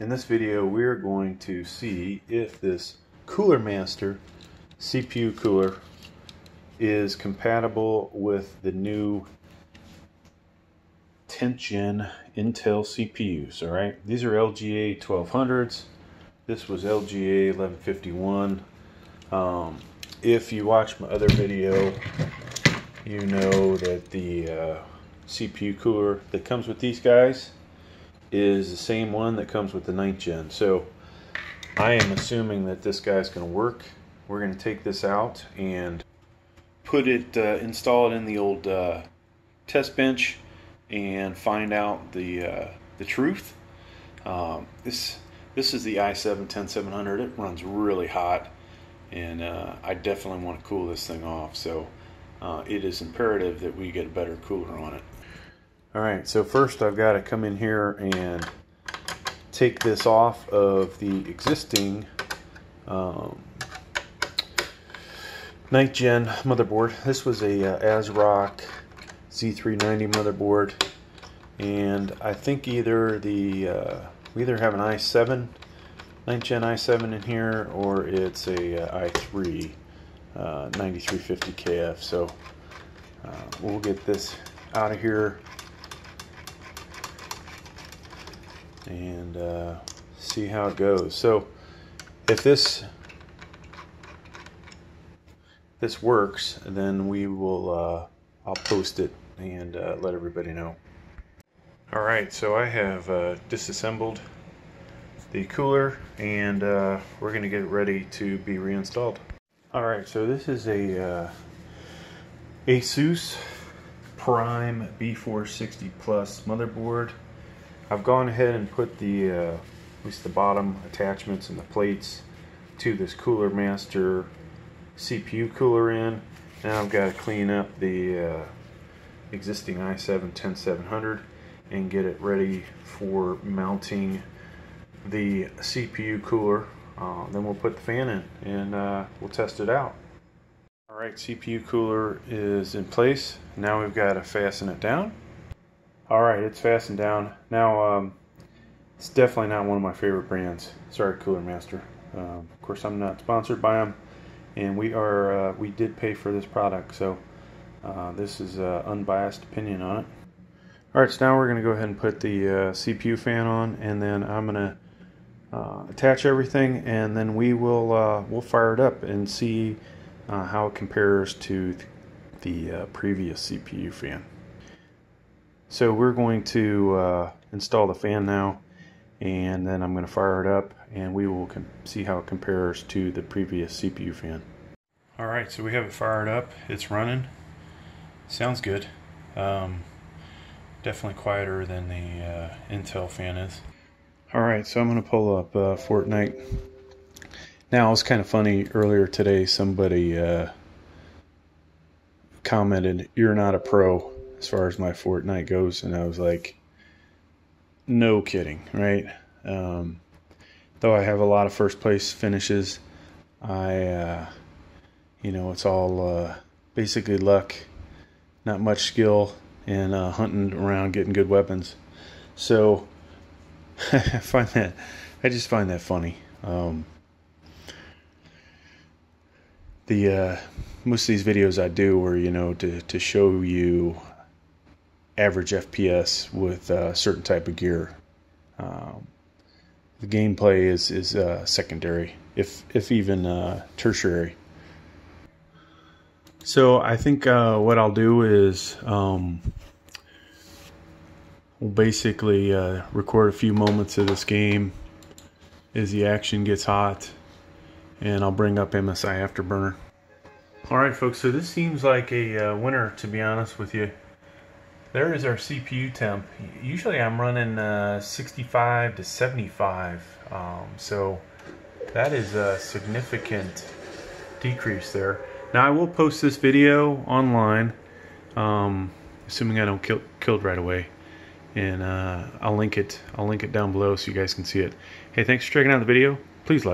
In this video, we're going to see if this Cooler Master CPU cooler is compatible with the new 10th gen Intel CPUs. All right, these are LGA 1200s. This was LGA 1151. Um, if you watch my other video, you know that the uh, CPU cooler that comes with these guys is the same one that comes with the 9th gen. So I am assuming that this guy's going to work. We're going to take this out and put it, uh, install it in the old uh, test bench and find out the uh, the truth. Um, this this is the i7 10700. It runs really hot, and uh, I definitely want to cool this thing off. So uh, it is imperative that we get a better cooler on it. All right, so first I've got to come in here and take this off of the existing um, 9th gen motherboard. This was a uh, ASRock Z390 motherboard, and I think either the uh, we either have an i7 9th gen i7 in here, or it's a uh, i3 uh, 9350KF. So uh, we'll get this out of here and uh, see how it goes. So if this this works, then we will uh, I'll post it and uh, let everybody know. All right, so I have uh, disassembled the cooler and uh, we're going to get it ready to be reinstalled. All right, so this is a uh, Asus Prime B460 Plus motherboard. I've gone ahead and put the, uh, at least the bottom attachments and the plates to this Cooler Master CPU cooler in. Now I've got to clean up the uh, existing i7 10700 and get it ready for mounting the CPU cooler. Uh, then we'll put the fan in and uh, we'll test it out. Alright, CPU cooler is in place. Now we've got to fasten it down. Alright, it's fastened down. Now, um, it's definitely not one of my favorite brands. Sorry, Cooler Master. Um, of course, I'm not sponsored by them, and we are uh, we did pay for this product, so uh, this is an unbiased opinion on it. Alright, so now we're going to go ahead and put the uh, CPU fan on, and then I'm going to uh, attach everything, and then we will uh, we'll fire it up and see uh, how it compares to the previous CPU fan. So we're going to uh, install the fan now and then I'm going to fire it up and we will see how it compares to the previous CPU fan. Alright, so we have it fired up. It's running. Sounds good. Um, definitely quieter than the uh, Intel fan is. Alright, so I'm going to pull up uh, Fortnite. Now, it was kind of funny earlier today, somebody uh, commented, You're not a pro as far as my Fortnite goes, and I was like, no kidding, right? Um, though I have a lot of first place finishes, I, uh, you know, it's all uh, basically luck, not much skill, and uh, hunting around getting good weapons. So I find that, I just find that funny. Um, the uh, most of these videos I do are you know to to show you average FPS with a certain type of gear. Um, the gameplay is is uh, secondary, if if even uh, tertiary. So I think uh, what I'll do is um, we'll basically uh, record a few moments of this game as the action gets hot, and I'll bring up MSI Afterburner. All right, folks. So this seems like a uh, winner, to be honest with you. There is our CPU temp. Usually I'm running uh, 65 to 75, um, so that is a significant decrease there. Now I will post this video online, um, assuming I don't kill killed right away, and uh, I'll link it. I'll link it down below so you guys can see it. Hey, thanks for checking out the video. Please like.